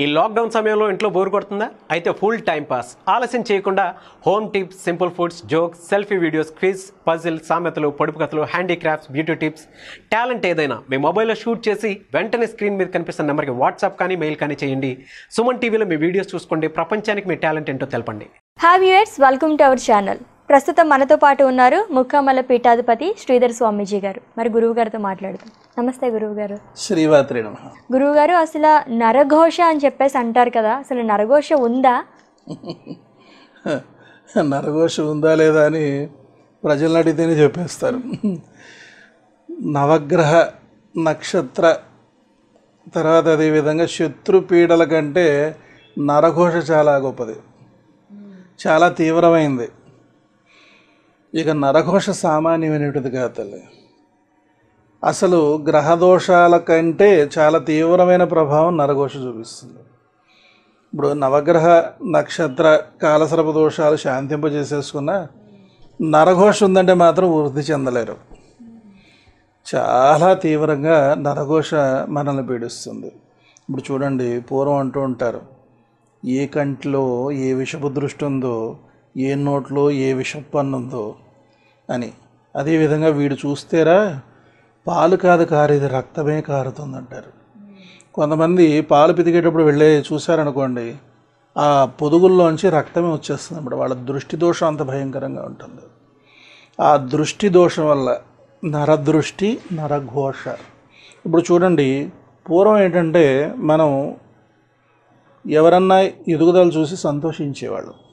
ఈ లాక్డౌన్ సమయంలో ఇంట్లో బోర్ కొడుతుందా? అయితే ఫుల్ టైం పాస్ ఆలస్యం చేయకుండా home tips simple foods jokes selfie videos quiz puzzle సామెతలు పొడుపు కథలు హ్యాండీక్రాఫ్ట్స్ బ్యూటీ టిప్స్ టాలెంట్ ఏదైనా మీ మొబైల్లో షూట్ చేసి వెంటనే స్క్రీన్ మీద కనిపిస్తున్న నెంబర్కి వాట్సాప్ కానీ మెయిల్ కానీ చేయండి. సుమన్ టీవీలో మీ వీడియోస్ చూసుకోండి. ప్రపంచానికి మీ టాలెంట్ ఏంటో తెలపండి. Have viewers welcome to our channel ప్రస్తుతం మనతో పాటు ఉన్నారు ముక్కామల్ల పీఠాధిపతి శ్రీధర్ స్వామీజీ గారు. మరి గురువు గారితో మాట్లాడదాం. నమస్తే గురువు గారు శ్రీవాత్రి నమ. గురువు గారు అసలు నరఘోష అని చెప్పేసి అంటారు కదా అసలు నరఘోష ఉందా? నరఘోష ఉందా లేదా అని ప్రజలను అడిగితేనే చెప్పేస్తారు. నవగ్రహ నక్షత్ర తర్వాత అదేవిధంగా శత్రు పీడల కంటే నరఘోష చాలా గొప్పది. చాలా తీవ్రమైంది. ఇక నరఘోష సామాన్యమైనటువంటిది కాదు తల్లి. అసలు గ్రహదోషాల కంటే చాలా తీవ్రమైన ప్రభావం నరఘోష చూపిస్తుంది. ఇప్పుడు నవగ్రహ నక్షత్ర కాలసర్ప దోషాలు శాంతింపజేసేసుకున్న నరఘోష ఉందంటే మాత్రం వృద్ధి చెందలేరు. చాలా తీవ్రంగా నరఘోష మనల్ని పీడిస్తుంది. ఇప్పుడు చూడండి పూర్వం అంటూ ఉంటారు ఏ కంటిలో ఏ విషపు దృష్టి ఉందో ఏ నోట్లో ఏ విషపు ఉందో అని. అదేవిధంగా వీడు చూస్తేరా పాలు కాదు కారేది రక్తమే కారుతుందంటారు. కొంతమంది పాలు పితికేటప్పుడు వెళ్ళే చూశారనుకోండి ఆ పొదుగుల్లోంచి రక్తమే వచ్చేస్తుంది అప్పుడు వాళ్ళ దృష్టి దోషం అంత భయంకరంగా ఉంటుంది. ఆ దృష్టి దోషం వల్ల నరదృష్టి నరఘోష. ఇప్పుడు చూడండి పూర్వం ఏంటంటే మనం ఎవరన్నా ఎదుగుదల చూసి సంతోషించేవాళ్ళు.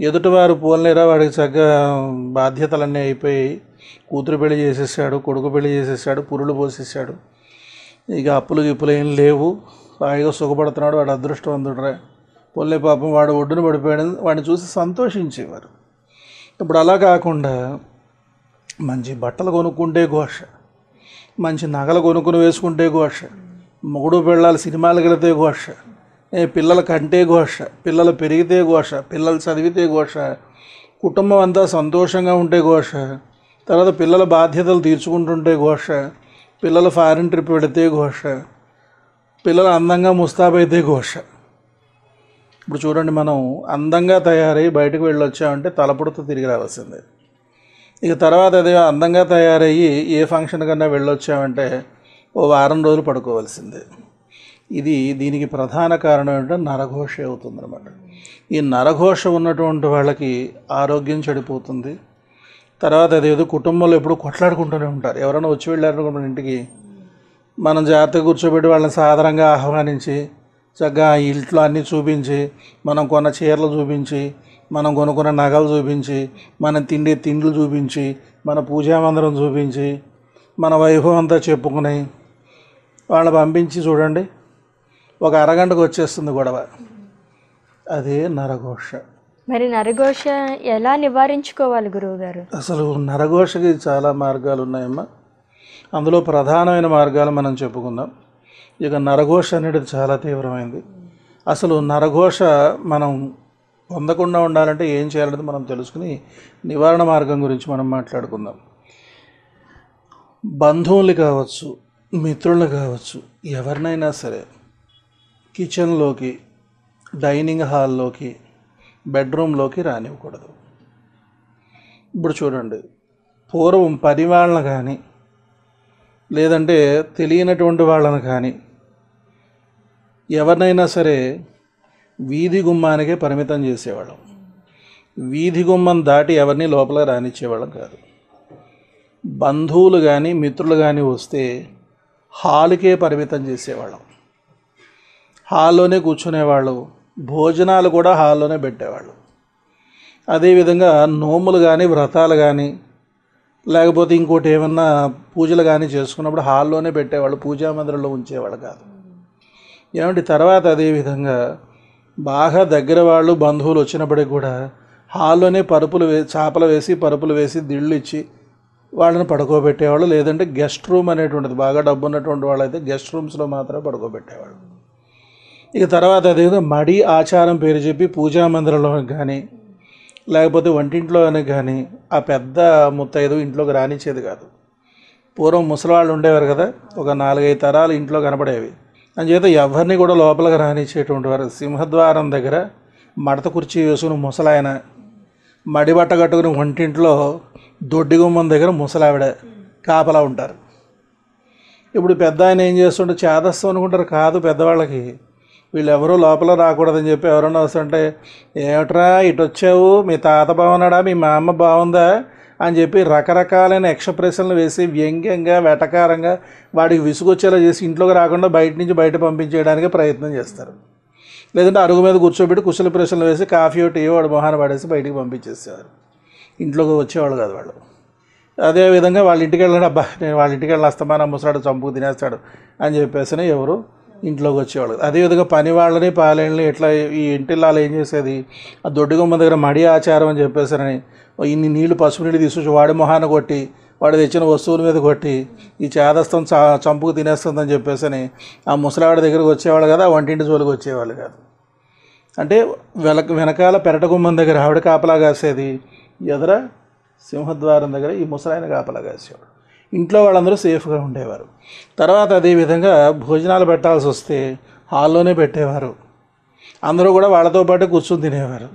ఎదుటివారు పోలేరా వాడికి చక్కగా బాధ్యతలన్నీ అయిపోయి కూతురు పెళ్ళి చేసేసాడు కొడుకు పెళ్ళి చేసేసాడు పురులు పోసేసాడు. ఇక అప్పులు గిప్పులు ఏం లేవు. హాయిగా సుఖపడుతున్నాడు వాడు అదృష్టవంతుడురా. పొల్లే పాపం వాడు ఒడ్డున పడిపోయాడు వాడిని చూసి సంతోషించేవారు. ఇప్పుడు అలా కాకుండా మంచి బట్టలు కొనుక్కుంటే ఘోష. మంచి నగలు కొనుక్కుని వేసుకుంటే ఘోష. మొగుడు పెళ్ళాలి సినిమాలకు వెళితే ఘోష. పిల్లల కంటే ఘోష పిల్లలు పెరిగితే ఘోష పిల్లలు చదివితే ఘోష కుటుంబం అంతా సంతోషంగా ఉంటే ఘోష తర్వాత పిల్లల బాధ్యతలు తీర్చుకుంటుంటే ఘోష పిల్లలు ఫారిన్ ట్రిప్ పెడితే ఘోష పిల్లలు అందంగా ముస్తాబైతే ఘోష. ఇప్పుడు చూడండి మనం అందంగా తయారై బయటకు వెళ్ళొచ్చామంటే తలపుడుతూ తిరిగి రావాల్సిందే. ఇక తర్వాత అదే అందంగా తయారయ్యి ఏ ఫంక్షన్ కన్నా వెళ్ళొచ్చామంటే ఓ వారం రోజులు పడుకోవాల్సిందే. ఇది దీనికి ప్రధాన కారణం ఏంటంటే నరఘోష అవుతుందన్నమాట. ఈ నరఘోష ఉన్నటువంటి వాళ్ళకి ఆరోగ్యం చెడిపోతుంది. తర్వాత అదేదో కుటుంబంలో ఎప్పుడు కొట్లాడుకుంటూనే ఉంటారు. ఎవరైనా వచ్చి వెళ్ళారనుకుంటున్న ఇంటికి మనం జాగ్రత్తగా కూర్చోబెట్టి వాళ్ళని సాధారణంగా ఆహ్వానించి చక్కగా ఇంట్లో అన్నీ చూపించి మనం కొన్న చీరలు చూపించి మనం కొనుక్కున్న నగలు చూపించి మనం తిండే తిండ్లు చూపించి మన పూజా మందిరం చూపించి మన వైభవం అంతా చెప్పుకుని వాళ్ళని పంపించి చూడండి. ఒక అరగంటకు వచ్చేస్తుంది గొడవ. అదే నరఘోష. మరి నరఘోష ఎలా నివారించుకోవాలి గురువు గారు అసలు నరఘోషకి చాలా మార్గాలు ఉన్నాయమ్మా. అందులో ప్రధానమైన మార్గాలు మనం చెప్పుకుందాం. ఇక నరఘోష అనేది చాలా తీవ్రమైంది. అసలు నరఘోష మనం పొందకుండా ఉండాలంటే ఏం చేయాలనేది మనం తెలుసుకుని నివారణ మార్గం గురించి మనం మాట్లాడుకుందాం. బంధువులు కావచ్చు మిత్రులు కావచ్చు ఎవరినైనా సరే కిచెన్లోకి డైనింగ్ హాల్లోకి బెడ్రూమ్లోకి రానివ్వకూడదు. ఇప్పుడు చూడండి పూర్వం పని వాళ్ళని కానీ లేదంటే తెలియనటువంటి వాళ్ళని కానీ ఎవరినైనా సరే వీధి గుమ్మానికే పరిమితం చేసేవాళ్ళం. వీధి గుమ్మం దాటి ఎవరిని లోపల రానిచ్చేవాళ్ళం కాదు. బంధువులు కానీ మిత్రులు కానీ వస్తే హాలుకే పరిమితం చేసేవాళ్ళం. హాల్లోనే కూర్చునేవాళ్ళు. భోజనాలు కూడా హాల్లోనే పెట్టేవాళ్ళు. అదేవిధంగా నోములు కానీ వ్రతాలు కానీ లేకపోతే ఇంకోటి ఏమన్నా పూజలు కానీ చేసుకున్నప్పుడు హాల్లోనే పెట్టేవాళ్ళు. పూజా మందిరంలో ఉంచేవాళ్ళు కాదు. ఏమంటే తర్వాత అదేవిధంగా బాగా దగ్గర వాళ్ళు బంధువులు వచ్చినప్పటికి కూడా హాల్లోనే పరుపులు వే చేపలు వేసి పరుపులు వేసి దిళ్ళు ఇచ్చి వాళ్ళని పడుకోబెట్టేవాళ్ళు. లేదంటే గెస్ట్ రూమ్ అనేటువంటిది బాగా డబ్బు ఉన్నటువంటి వాళ్ళు అయితే గెస్ట్ రూమ్స్లో మాత్రమే పడుకోబెట్టేవాళ్ళు. ఇక తర్వాత అదేవిధంగా మడి ఆచారం పేరు చెప్పి పూజా మందిరంలో కానీ లేకపోతే వంటింట్లోనే కానీ ఆ పెద్ద ముత్తైదు ఇంట్లోకి రానిచ్చేది కాదు. పూర్వం ముసలివాళ్ళు ఉండేవారు కదా ఒక నాలుగైదు తరాలు ఇంట్లో కనపడేవి. అంచేత ఎవరిని కూడా లోపలికి రానిచ్చేటువంటి వారు. సింహద్వారం దగ్గర మడత కుర్చీ వేసుకుని ముసలాయన మడిబట్ట కట్టుకుని వంటింట్లో దొడ్డి గుమ్మం దగ్గర ముసలావిడ కాపలా ఉంటారు. ఇప్పుడు పెద్ద ఆయన ఏం చేస్తుంటే చేదస్తం అనుకుంటారు. కాదు పెద్దవాళ్ళకి. వీళ్ళెవరూ లోపల రాకూడదని చెప్పి ఎవరన్నా వస్తుంటే ఏమిట్రా ఇటు వచ్చావు? మీ తాత బాగున్నాడా? మీ మా అమ్మ బాగుందా? అని చెప్పి రకరకాలైన ఎక్స్ప్రెషన్లు వేసి వ్యంగ్యంగా వెటకారంగా వాడికి విసుగొచ్చేలా చేసి ఇంట్లోకి రాకుండా బయట నుంచి బయట పంపించేయడానికి ప్రయత్నం చేస్తారు. లేదంటే అరుగు మీద కూర్చోబెట్టి కుశల ప్రశ్నలు వేసి కాఫీ టీ వాడు మొహాన పడేసి బయటికి పంపించేసేవారు. ఇంట్లోకి వచ్చేవాళ్ళు కాదు వాళ్ళు. అదే విధంగా వాళ్ళ ఇంటికి వెళ్ళిన అబ్బా నేను వాళ్ళ ఇంటికి వెళ్ళిన అస్తమానం ముసరాడు చంపుకు తినేస్తాడు అని చెప్పేసి ఎవరు ఇంట్లోకి వచ్చేవాళ్ళు అదేవిధంగా పని వాళ్ళని పాలేళ్ళని ఇట్లా ఈ ఇంటిల్లాలు ఏం చేసేది? ఆ దొడ్డుగమ్మ దగ్గర మడి ఆచారం అని చెప్పేసరని ఇన్ని నీళ్ళు పసుపు నీళ్ళు తీసుకొచ్చి వాడి మొహాన కొట్టి వాడు తెచ్చిన వస్తువుల మీద కొట్టి ఈ చేదస్తం చా చంపుకు తినేస్తుందని చెప్పేసని ఆ ముసలావాడి దగ్గరకు వచ్చేవాళ్ళు కదా ఆ వంటింటి జోలికి వచ్చేవాళ్ళు కాదు. అంటే వెనక వెనకాల పెరటగుమ్మం దగ్గర ఆవిడ కాపలా కాసేది. ఎదుర? సింహద్వారం దగ్గర ఈ ముసలాయన కాపలా కాసేవాడు. ఇంట్లో వాళ్ళందరూ సేఫ్గా ఉండేవారు. తర్వాత అదేవిధంగా భోజనాలు పెట్టాల్సి వస్తే హాల్లోనే పెట్టేవారు. అందరూ కూడా వాళ్ళతో పాటు కూర్చొని తినేవారు.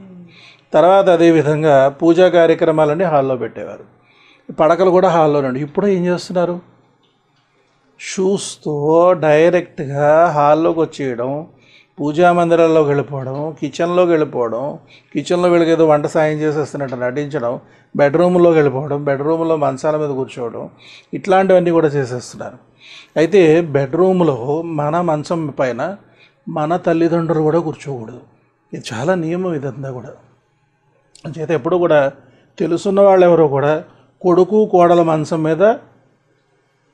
తర్వాత అదేవిధంగా పూజా కార్యక్రమాలన్నీ హాల్లో పెట్టేవారు. పడకలు కూడా హాల్లోనండి ఇప్పుడు ఏం చేస్తున్నారు? షూస్తో డైరెక్ట్గా హాల్లోకి వచ్చేయడం పూజా మందిరాల్లోకి వెళ్ళిపోవడం కిచెన్లోకి వెళ్ళిపోవడం కిచెన్లో వీళ్ళకి ఏదో వంట సాయం చేసేస్తున్నట్టు నటించడం బెడ్రూమ్లోకి వెళ్ళిపోవడం బెడ్రూమ్లో మంచాల మీద కూర్చోవడం ఇట్లాంటివన్నీ కూడా చేసేస్తున్నారు. అయితే బెడ్రూమ్లో మన మంచం పైన మన తల్లిదండ్రులు కూడా కూర్చోకూడదు. ఇది చాలా నియమం ఇదంతా కూడా. చేత ఎప్పుడు కూడా తెలుసున్న వాళ్ళు ఎవరో కూడా కొడుకు కోడల మంచం మీద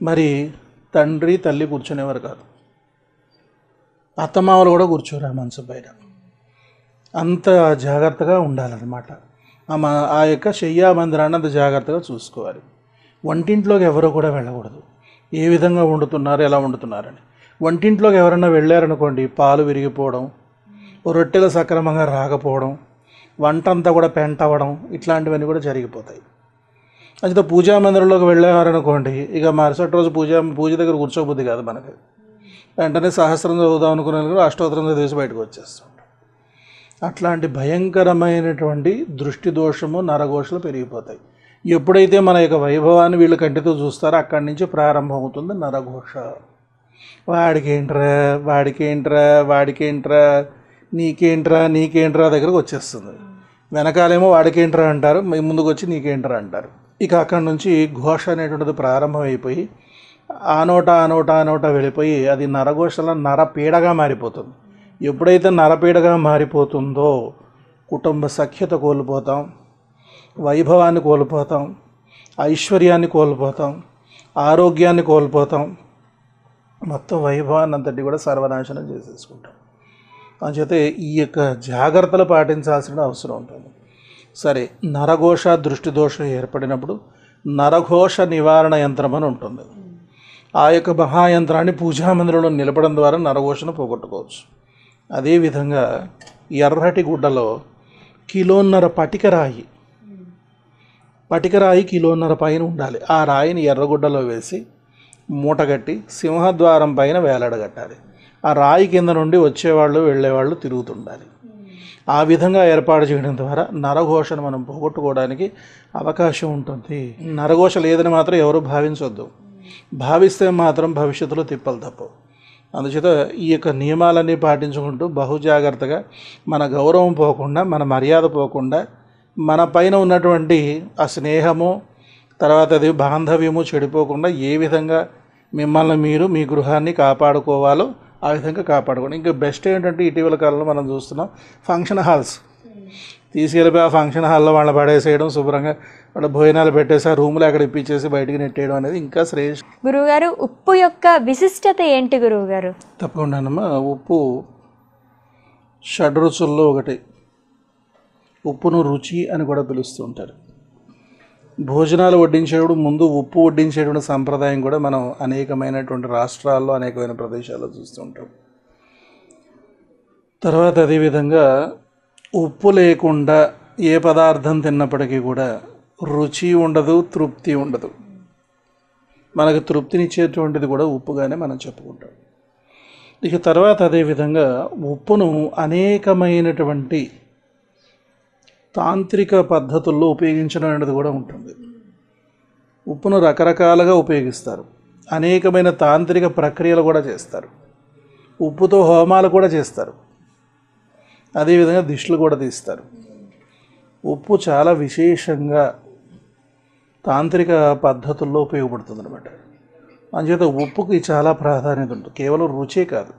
మరి తండ్రి తల్లి కూర్చునేవారు కాదు. అత్తమామలు కూడా కూర్చోరు ఆ మనసు బయట అంత జాగ్రత్తగా ఉండాలన్నమాట. ఆ మ ఆ యొక్క శయ్యా మందిరాన్ని అంత జాగ్రత్తగా చూసుకోవాలి. వంటింట్లోకి ఎవరో కూడా వెళ్ళకూడదు. ఏ విధంగా వండుతున్నారు ఎలా వండుతున్నారని. వంటింట్లోకి ఎవరైనా వెళ్ళారనుకోండి పాలు విరిగిపోవడం రొట్టెలు సక్రమంగా రాకపోవడం వంట అంతా కూడా పెంట అవ్వడం ఇట్లాంటివన్నీ కూడా జరిగిపోతాయి. అయితే పూజా మందిరంలోకి వెళ్ళేవారనుకోండి ఇక మరుసటి రోజు పూజ పూజ దగ్గర కూర్చోబుద్ది కాదు మనకి. వెంటనే సహస్రం చదువుదాం అనుకునే అష్టోత్తరం చదివేసి బయటకు వచ్చేస్తుంటాం అట్లాంటి భయంకరమైనటువంటి దృష్టి దోషము నరఘోషలు పెరిగిపోతాయి. ఎప్పుడైతే మన యొక్క వైభవాన్ని వీళ్ళు కంటితో చూస్తారో అక్కడి నుంచి ప్రారంభమవుతుంది నరఘోష. వాడికేంట్రా వాడికేంట్రా వాడికేంట్రా నీకేంట్రా నీకేంట్రా దగ్గరకు వచ్చేస్తుంది. వెనకాలేమో వాడికేంట్రా అంటారు మీ ముందుకు వచ్చి నీకేంట్రా అంటారు. ఇక అక్కడి నుంచి ఘోష అనేటువంటిది ప్రారంభమైపోయి ఆ నోట ఆ నోట ఆ నోట వెళ్ళిపోయి అది నరఘోషల నరపీడగా మారిపోతుంది. ఎప్పుడైతే నరపీడగా మారిపోతుందో కుటుంబ సఖ్యత కోల్పోతాం వైభవాన్ని కోల్పోతాం ఐశ్వర్యాన్ని కోల్పోతాం ఆరోగ్యాన్ని కోల్పోతాం మొత్తం వైభవాన్ని అంతటి కూడా సర్వనాశనం చేసేసుకుంటాం. అంచేత ఈ యొక్క జాగ్రత్తలు పాటించాల్సిన అవసరం ఉంటుంది. సరే నరఘోష దృష్టి దోషం ఏర్పడినప్పుడు నరఘోష నివారణ యంత్రం అని ఉంటుంది. ఆ యొక్క మహాయంత్రాన్ని పూజా మందిరంలో నిలపడం ద్వారా నరఘోషను పోగొట్టుకోవచ్చు. అదేవిధంగా ఎర్రటి గుడ్డలో కిలోన్నర పటికరాయి పటికరాయి కిలోన్నర పైన ఉండాలి. ఆ రాయిని ఎర్రగుడ్డలో వేసి మూటగట్టి సింహద్వారం పైన వేలాడగట్టాలి ఆ రాయి కింద నుండి వచ్చేవాళ్ళు వెళ్ళేవాళ్ళు తిరుగుతుండాలి. ఆ విధంగా ఏర్పాటు చేయడం ద్వారా నరఘోషను మనం పోగొట్టుకోవడానికి అవకాశం ఉంటుంది. నరఘోష లేదని మాత్రం ఎవరు భావించొద్దు. భావిస్తే మాత్రం భవిష్యత్తులో తిప్పలు తప్పవు. అందుచేత ఈ యొక్క నియమాలన్నీ పాటించుకుంటూ బహుజాగ్రత్తగా మన గౌరవం పోకుండా మన మర్యాద పోకుండా మన పైన ఉన్నటువంటి ఆ స్నేహము తర్వాత అది బాంధవ్యము చెడిపోకుండా ఏ విధంగా మిమ్మల్ని మీరు మీ గృహాన్ని కాపాడుకోవాలో ఆ విధంగా కాపాడుకోండి. ఇంకా బెస్ట్ ఏంటంటే ఇటీవల కాలంలో మనం చూస్తున్నాం ఫంక్షన్ హాల్స్. తీసుకెళ్ళిపోయి ఆ ఫంక్షన్ హాల్లో వాళ్ళని పడేసేయడం శుభ్రంగా వాళ్ళ భోజనాలు పెట్టేసి ఆ రూమ్లో అక్కడ ఇప్పించేసి బయటికి నెట్టేయడం అనేది ఇంకా శ్రేష్ఠ గురువుగారు ఉప్పు యొక్క విశిష్టత ఏంటి గురువుగారు? తప్పకుండానమ్మా ఉప్పు షడ్రుచుల్లో ఒకటి. ఉప్పును రుచి అని కూడా పిలుస్తూ ఉంటారు. భోజనాలు వడ్డించేటప్పుడు ముందు ఉప్పు వడ్డించేటువంటి సంప్రదాయం కూడా మనం అనేకమైనటువంటి రాష్ట్రాల్లో అనేకమైన ప్రదేశాల్లో చూస్తూ ఉంటాం. తర్వాత అదేవిధంగా ఉప్పు లేకుండా ఏ పదార్థం తిన్నప్పటికీ కూడా రుచి ఉండదు తృప్తి ఉండదు. మనకు తృప్తినిచ్చేటువంటిది కూడా ఉప్పుగానే మనం చెప్పుకుంటాం. ఇక తర్వాత అదేవిధంగా ఉప్పును అనేకమైనటువంటి తాంత్రిక పద్ధతుల్లో ఉపయోగించడం అనేది కూడా ఉంటుంది. ఉప్పును రకరకాలుగా ఉపయోగిస్తారు. అనేకమైన తాంత్రిక ప్రక్రియలు కూడా చేస్తారు. ఉప్పుతో హోమాలు కూడా చేస్తారు. అదేవిధంగా దిష్టిలు కూడా తీస్తారు. ఉప్పు చాలా విశేషంగా తాంత్రిక పద్ధతుల్లో ఉపయోగపడుతుంది అనమాట అంచేత ఉప్పుకి చాలా ప్రాధాన్యత ఉంటుంది. కేవలం రుచే కాదు.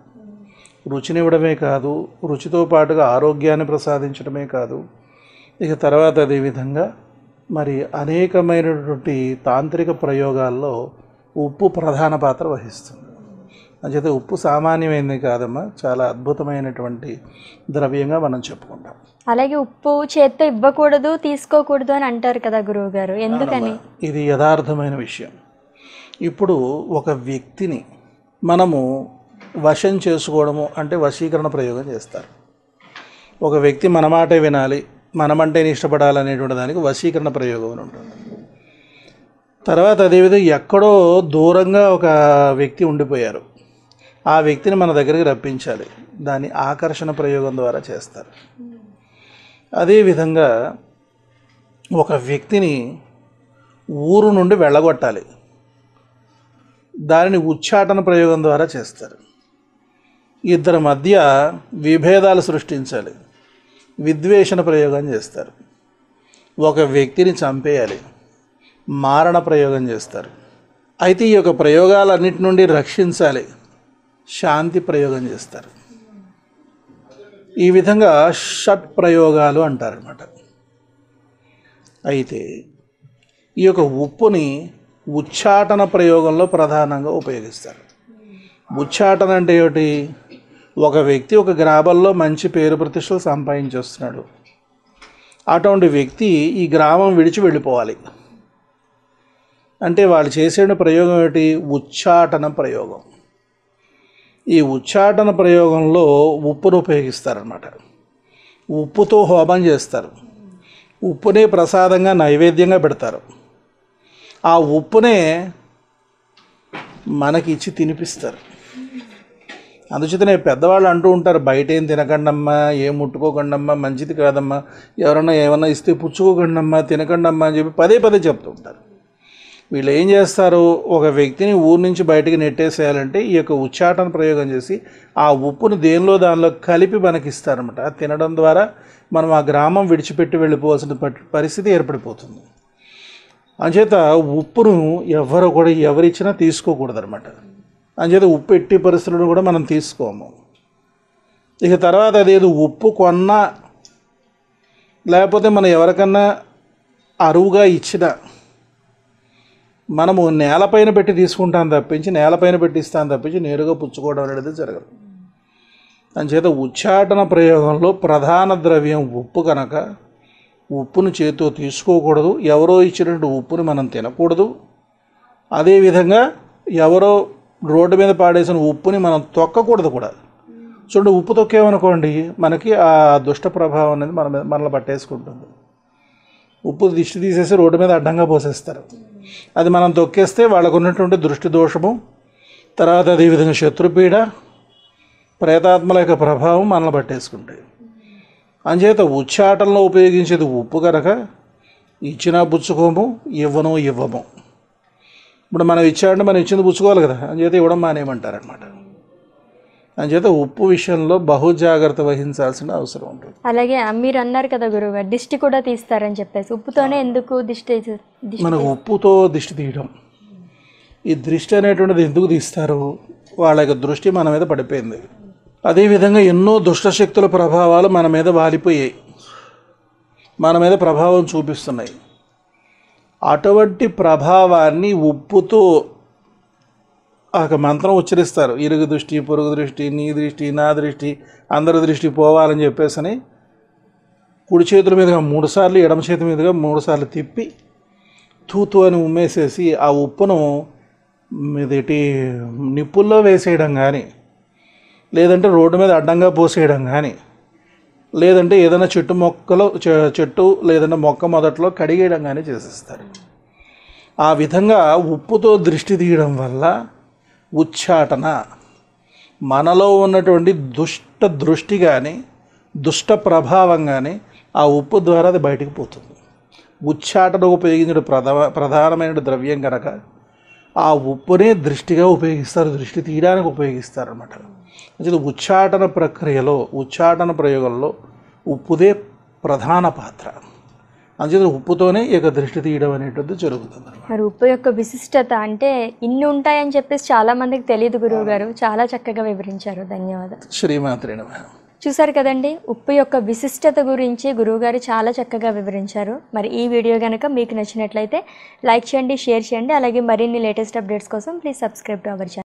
రుచినివ్వడమే కాదు రుచితో పాటుగా ఆరోగ్యాన్ని ప్రసాదించడమే కాదు. ఇక తర్వాత అదేవిధంగా మరి అనేకమైనటువంటి తాంత్రిక ప్రయోగాల్లో ఉప్పు ప్రధాన పాత్ర వహిస్తుంది. అంచేత ఉప్పు సామాన్యమైనది కాదమ్మా చాలా అద్భుతమైనటువంటి ద్రవ్యంగా మనం చెప్పుకుంటాం. అలాగే ఉప్పు చేత్తో ఇవ్వకూడదు తీసుకోకూడదు అని అంటారు కదా గురువు గారు ఎందుకని? ఇది యథార్థమైన విషయం. ఇప్పుడు ఒక వ్యక్తిని మనము వశం చేసుకోవడము అంటే వశీకరణ ప్రయోగం చేస్తారు. ఒక వ్యక్తి మన మాటే వినాలి మనమంటేనే ఇష్టపడాలనేటువంటి దానికి వశీకరణ ప్రయోగం అని ఉంటుంది. తర్వాత అదేవిధంగా ఎక్కడో దూరంగా ఒక వ్యక్తి ఉండిపోయారు. ఆ వ్యక్తిని మన దగ్గరికి రప్పించాలి. దాన్ని ఆకర్షణ ప్రయోగం ద్వారా చేస్తారు. అదేవిధంగా ఒక వ్యక్తిని ఊరు నుండి వెళ్ళగొట్టాలి. దానిని ఉచ్చాటన ప్రయోగం ద్వారా చేస్తారు. ఇద్దరి మధ్య విభేదాలు సృష్టించాలి. విద్వేషణ ప్రయోగం చేస్తారు. ఒక వ్యక్తిని చంపేయాలి. మారణ ప్రయోగం చేస్తారు. అయితే ఈ యొక్క ప్రయోగాలన్నిటి నుండి రక్షించాలి. శాంతి ప్రయోగం చేస్తారు. ఈ విధంగా షట్ ప్రయోగాలు అంటారనమాట అయితే ఈ యొక్క ఉప్పుని ఉచ్చాటన ప్రయోగంలో ప్రధానంగా ఉపయోగిస్తారు. ఉచ్చాటన అంటే ఏమిటి? ఒక వ్యక్తి ఒక గ్రామంలో మంచి పేరు ప్రతిష్టలు సంపాదించేస్తున్నాడు అటువంటి వ్యక్తి ఈ గ్రామం విడిచి వెళ్ళిపోవాలి. అంటే వాళ్ళు చేసే ప్రయోగం ఏమిటి? ఉచ్చాటన ప్రయోగం. ఈ ఉచ్చాటన ప్రయోగంలో ఉప్పును ఉపయోగిస్తారనమాట ఉప్పుతో హోమం చేస్తారు. ఉప్పునే ప్రసాదంగా నైవేద్యంగా పెడతారు. ఆ ఉప్పునే మనకి ఇచ్చి తినిపిస్తారు. అందుచేతనే పెద్దవాళ్ళు అంటూ ఉంటారు బయట ఏం తినకండమ్మా ఏం ముట్టుకోకండమ్మా మంచిది కాదమ్మా ఎవరన్నా ఏమన్నా ఇస్తే పుచ్చుకోకండమ్మా తినకండమ్మా అని చెప్పి పదే పదే చెప్తూ ఉంటారు. వీళ్ళు ఏం చేస్తారు? ఒక వ్యక్తిని ఊరు నుంచి బయటికి నెట్టేసేయాలంటే ఈ యొక్క ఉచ్చాటన ప్రయోగం చేసి ఆ ఉప్పును దేనిలో దానిలో కలిపి మనకి ఇస్తారనమాట తినడం ద్వారా మనం ఆ గ్రామం విడిచిపెట్టి వెళ్ళిపోవాల్సిన పరిస్థితి ఏర్పడిపోతుంది. అంచేత ఉప్పును ఎవరు కూడా ఎవరిచ్చినా తీసుకోకూడదు అనమాట అంచేత ఉప్పు ఎట్టి పరిస్థితులను కూడా మనం తీసుకోము. ఇక తర్వాత అదేదో ఉప్పు కొన్నా లేకపోతే మనం ఎవరికన్నా అరువుగా ఇచ్చినా మనము నేలపైన పెట్టి తీసుకుంటాం తప్పించి నేలపైన పెట్టి తప్పించి నేరుగా పుచ్చుకోవడం అనేది జరగదు. దానిచేత ఉచ్చాటన ప్రయోగంలో ప్రధాన ద్రవ్యం ఉప్పు కనుక ఉప్పును చేతితో తీసుకోకూడదు. ఎవరో ఇచ్చినట్టు ఉప్పుని మనం తినకూడదు. అదేవిధంగా ఎవరో రోడ్డు మీద పాడేసిన ఉప్పుని మనం తొక్కకూడదు కూడా. చూడండి ఉప్పు తొక్కేమనుకోండి మనకి ఆ దుష్ట ప్రభావం అనేది మన మీద మనల్ని పట్టేసుకుంటుంది. ఉప్పు దిష్టి తీసేసి రోడ్డు మీద అడ్డంగా పోసేస్తారు. అది మనం తొక్కేస్తే వాళ్ళకు ఉన్నటువంటి దృష్టి దోషము తర్వాత అదేవిధంగా శత్రుపీడ ప్రేతాత్మల యొక్క ప్రభావం మనల్ని పట్టేసుకుంటాయి. అంచేత ఉచ్చాటంలో ఉపయోగించేది ఉప్పు కనుక ఇచ్చినా పుచ్చుకోము ఇవ్వను ఇవ్వము. ఇప్పుడు మనం ఇచ్చాడంటే మనం ఇచ్చింది పుచ్చుకోవాలి కదా అంచేత ఇవ్వడం మానేయమంటారనమాట అంచేత ఉప్పు విషయంలో బహు జాగ్రత్త వహించాల్సిన అవసరం ఉంటుంది. అలాగే మీరు అన్నారు కదా గురువు గారు దిష్టి కూడా తీస్తారని చెప్పేసి. ఉప్పుతోనే ఎందుకు దిష్టి మనకు ఉప్పుతో దిష్టి తీయడం. ఈ దృష్టి అనేటువంటిది ఎందుకు తీస్తారు? వాళ్ళ యొక్క దృష్టి మన మీద పడిపోయింది. అదేవిధంగా ఎన్నో దుష్టశక్తుల ప్రభావాలు మన మీద వాలిపోయాయి. మన మీద ప్రభావం చూపిస్తున్నాయి. అటువంటి ప్రభావాన్ని ఉప్పుతో ఒక మంత్రం ఉచ్చరిస్తారు. ఇరుగు దృష్టి పొరుగు దృష్టి నీ దృష్టి నా దృష్టి అందరి దృష్టి పోవాలని చెప్పేసి అని కుడి చేతుల మీదుగా మూడు సార్లు ఎడమ చేతి మీదుగా మూడు సార్లు తిప్పి తూతు అని ఉమ్మేసేసి ఆ ఉప్పును మీదటి నిప్పుల్లో వేసేయడం కానీ లేదంటే రోడ్డు మీద అడ్డంగా పోసేయడం కానీ లేదంటే ఏదైనా చెట్టు మొక్కలో చెట్టు లేదంటే మొక్క మొదట్లో కడిగేయడం కానీ చేసేస్తారు. ఆ విధంగా ఉప్పుతో దృష్టి తీయడం వల్ల ఉచ్చాటన. మనలో ఉన్నటువంటి దుష్ట దృష్టి కానీ దుష్ట ప్రభావం కానీ ఆ ఉప్పు ద్వారా అది బయటికి పోతుంది. ఉచ్చాటన ఉపయోగించిన ప్రధా ప్రధానమైన ద్రవ్యం కనుక ఆ ఉప్పునే దృష్టిగా ఉపయోగిస్తారు దృష్టి తీయడానికి ఉపయోగిస్తారు అనమాట అసలు ఉచ్చాటన ప్రక్రియలో ఉచ్చాటన ప్రయోగంలో ఉప్పుదే ప్రధాన పాత్ర. అంచేత ఉప్పుతోనే ఈ యొక్క దృష్టి తీయడం అనేటువంటిది జరుగుతుంది మరి ఉప్పు యొక్క విశిష్టత అంటే ఇన్ని ఉంటాయని చెప్పేసి చాలా మందికి తెలియదు గురువు గారు చాలా చక్కగా వివరించారు. ధన్యవాదాలు. శ్రీమాత్రి చూసారు కదండి ఉప్పు యొక్క విశిష్టత గురించి గురువుగారు చాలా చక్కగా వివరించారు. మరి ఈ వీడియో కనుక మీకు నచ్చినట్లయితే లైక్ చేయండి షేర్ చేయండి. అలాగే మరిన్ని లేటెస్ట్ అప్డేట్స్ కోసం please subscribe to our channel.